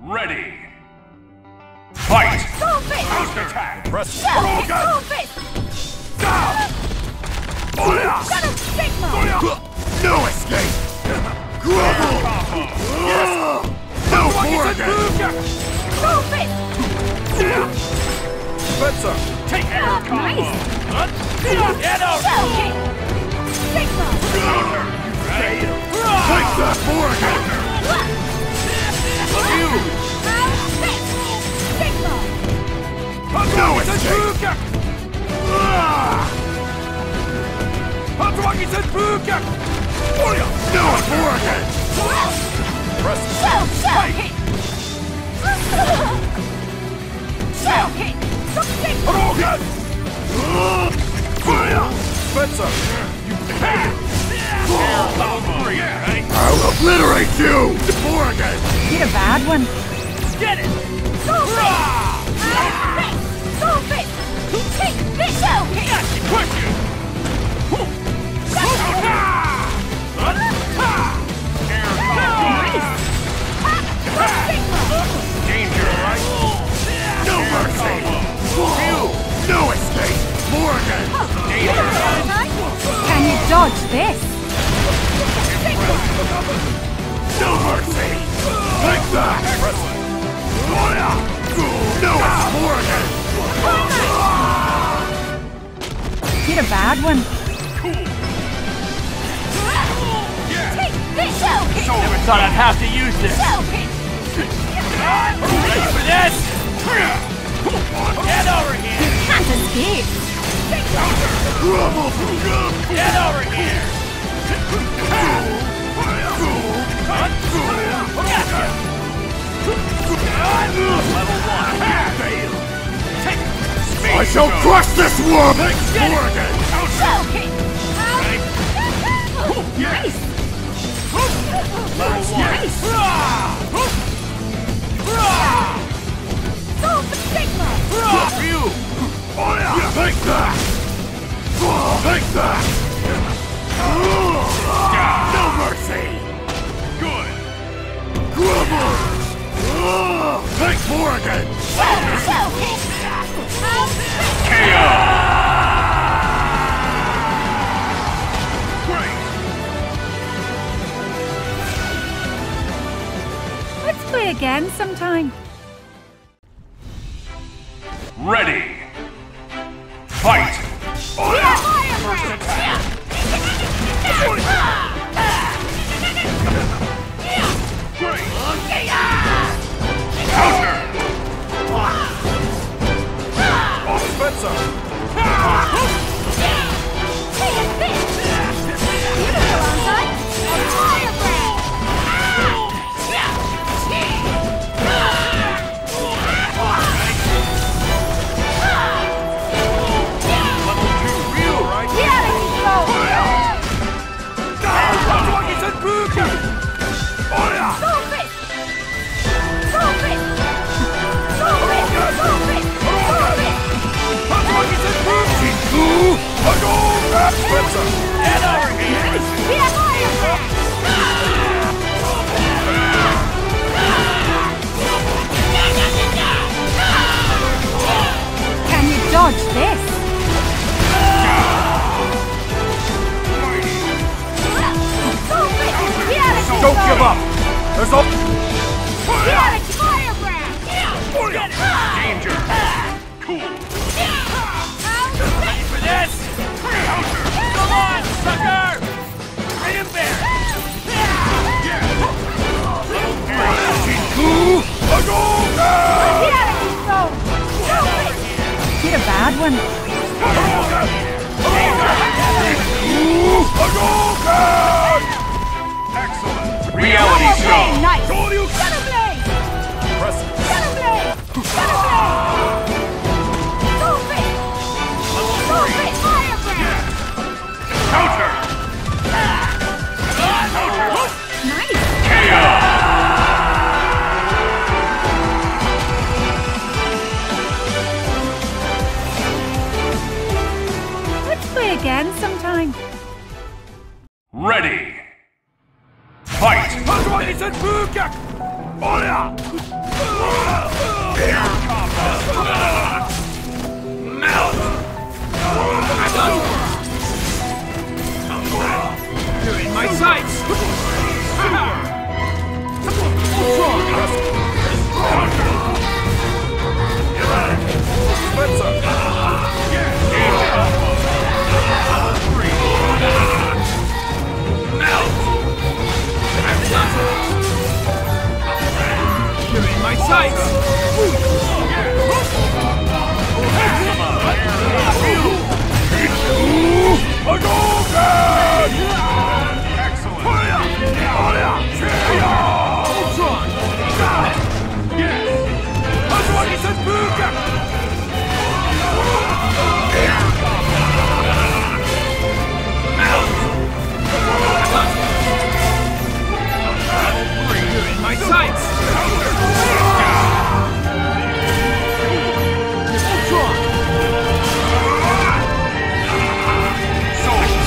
Ready. Fight! Soul Fist! Counter attack! Press. Shell hit! Soul Fist! Shuttle Sigma! No escape! Grovel! No Morgan! Soul Fist! Spencer! Take air combo! nice. Get out! Shell hit! Sigma! Take that Morgan! No escape! No Morgan! Press. Shell! Shell hit! Shell hit! Sigma! Morgan! Fire, Spencer! Combo! Right? I'll obliterate you! Morgan! A bad one. Get it! Soul Fist! Out fist! Soul Fist! Take this! Shell hit! Push you! Air combo! No mercy! No escape! Morgan! Can you dodge this? No mercy! Take that! No, it's Morgan! Hit a bad one. Take this! Shell hit! Never thought I'd have to use this! Ready for this? Get over here! You Can't escape. Get over here! I shall crush this worm! Nice! One. Full Sigma! You. Take that! Take that! Take Morgan! Shell! Shell hit! Out fist! KO. Great. Let's play again sometime. Ready. Fight. Fire. Spencer! Don't give up! There's. Hit a bad one. Excellent. Reality show. Nice! Shadow Blade! Press. Shadow Blade! My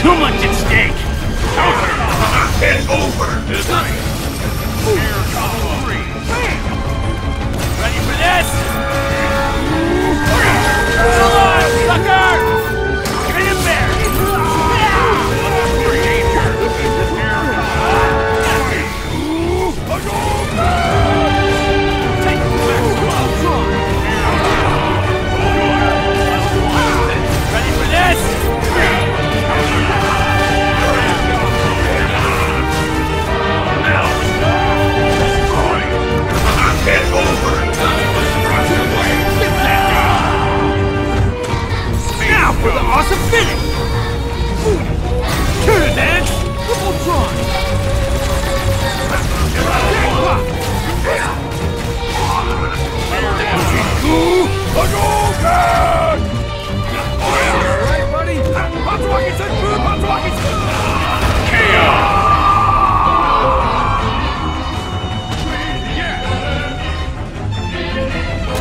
Too much at stake! It's over. Ready for this? Come on, sucker! For the awesome finish! Turn it, man! Voltron! Right, buddy? Hot rockets and boom! Hot rockets!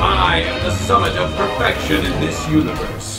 I am the summit of perfection in this universe.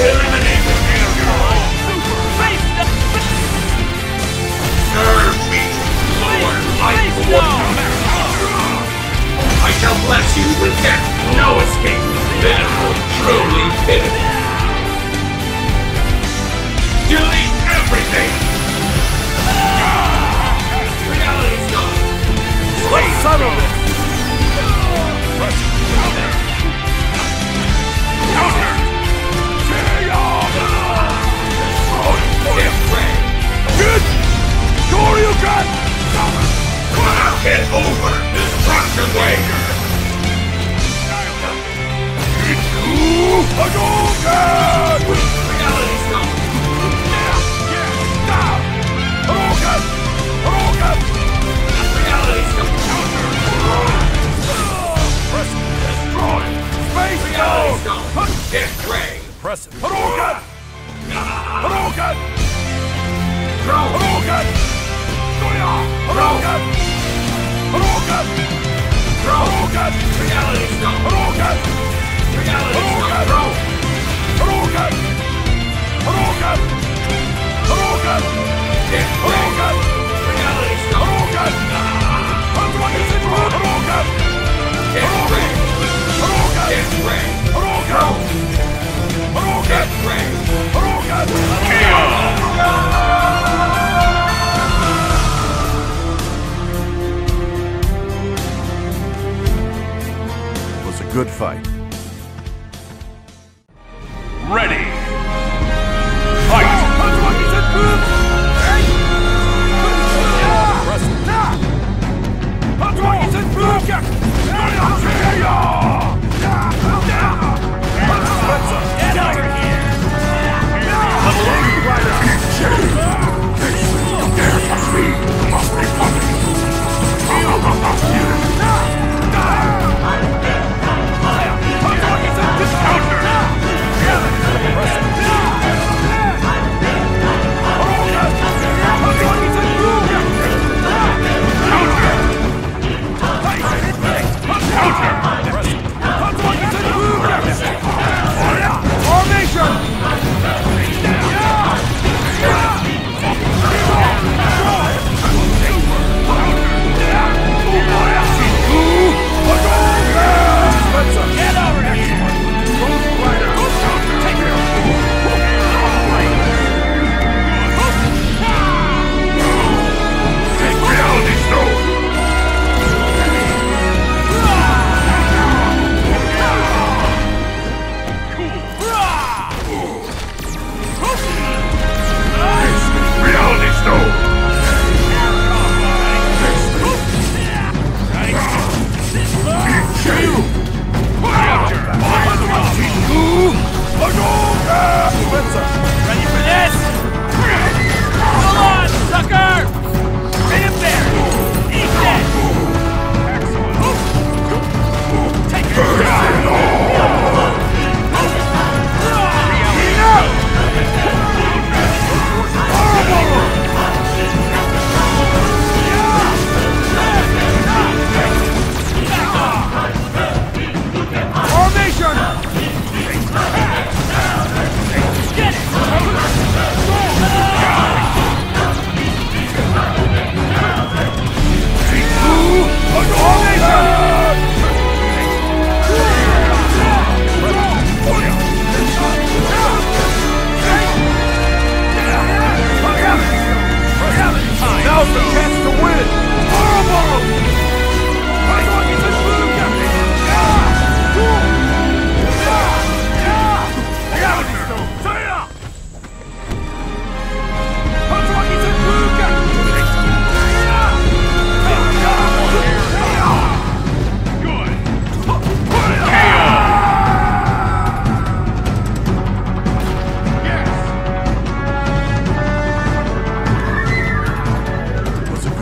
eliminated! Good fight.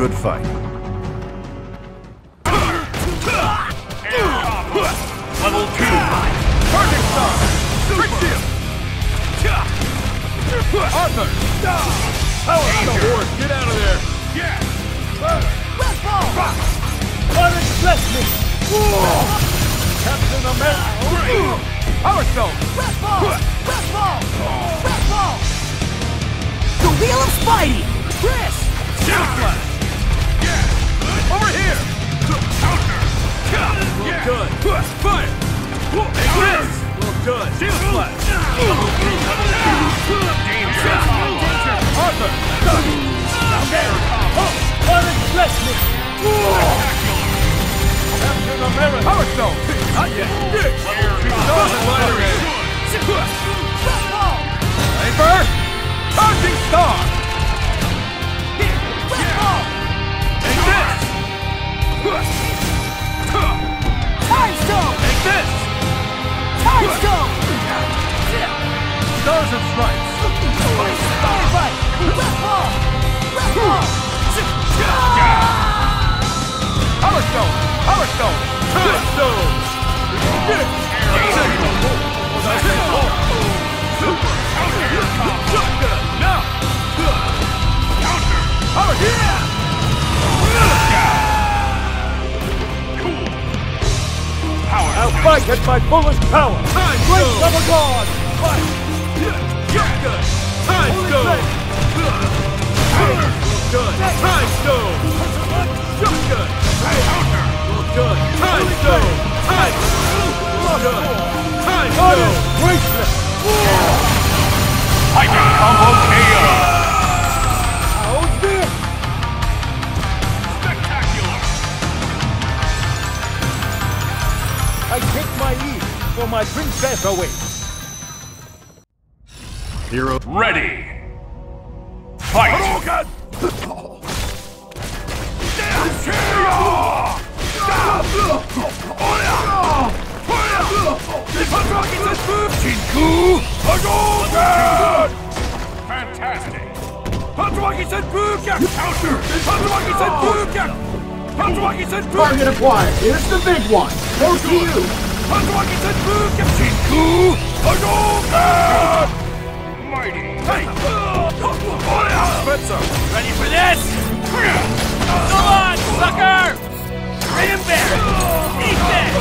Good fight. Level two. Target star! Trick shield! Arthur! Power on the horse! Get out of there! Unexpect me! Captain America! Power Stone! The Wheel of Spidey! Chris! Shield Slash! Over here! Look good! Fire! Shield Slash! Arthur! America! Power Stone! Not yet! Doesn't her in! Saber! Charging Star! Time Stone! Take this! Time Stone! Stars and Stripes! Fight! Red Ball! Red Ball! Power Stone! Power Stone! Time Stone! Shotgun! At my fullest power! Time Great Stone! Double God! Fight! Shotgun! Time Stone! Good! Time Stone! Shotgun! Good! Time Stone! Time! Good! Time Stone! Bracelet! Hyper Combo KO. I take my leave, for my princess awaits. Hero. Ready! Fight! Fantastic! Target acquired. Here's the big one. Both to you. Mighty! Hey! Spencer! Ready for this? Go on, sucker! Grin and bear it! Eat this!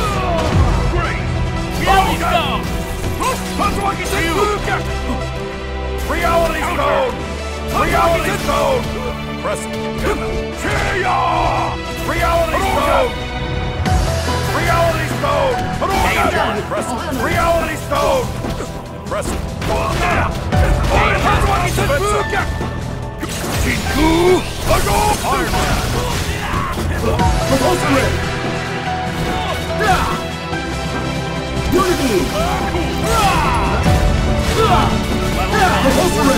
Great! Reality stone! Reality stone! Reality stone! Press it. Reality stone! Press it. Propulsion ready. Unity. Propulsion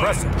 Press it.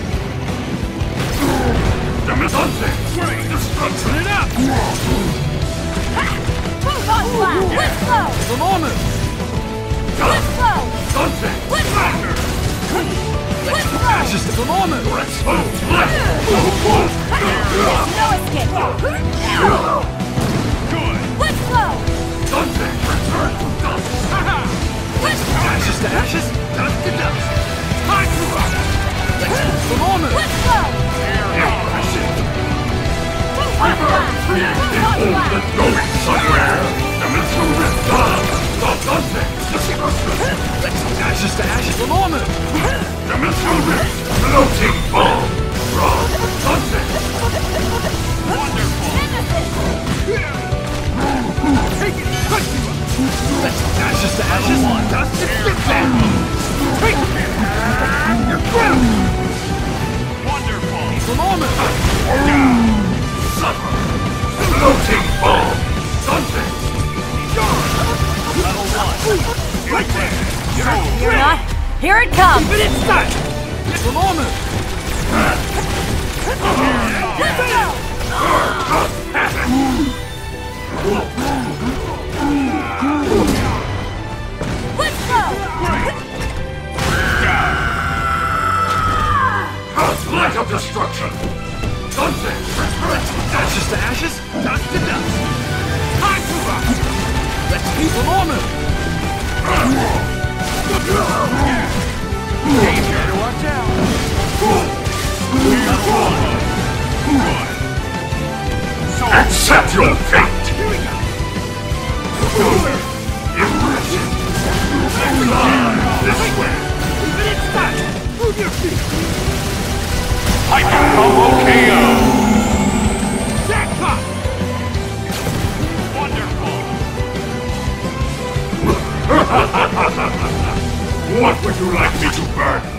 Something. Let's go! Ashes to phenomenal. Exposed. Left. No escape! Let's go! Something. Return to dust. Let's go! Ashes to ashes. Dust to dust. Time to rock. Phenomenal. Let's go! Impressive. Ashes to ashes. Phenomenal. Damasco Rip. Floating bomb. From Something. Take it. Cut you up. Ashes to ashes. Dust to down. Take it. You're grounded. it comes! Let's go! Light of destruction! Sunset! Ashes to ashes, dust to dust! Time! Let's keep them all moving! Danger! Watch out! What would you like me to burn?